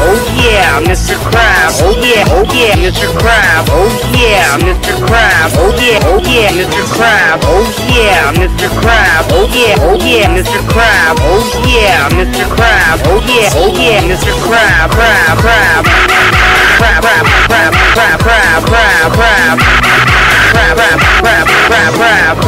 Oh yeah, Mr. Crab! Oh yeah, oh yeah, Mr. Crab! Oh yeah, Mr. Crab! Oh yeah, oh yeah, Mr. Crab! Oh yeah, Mr. Crab! Oh yeah, oh yeah, Mr. Crab. Oh yeah, Mr. crab, Oh yeah, oh yeah, Mr. crab, crab, Krab. Crab, crab, crab, crab, crab, crab, crab, crab, crab, crab, crab crab.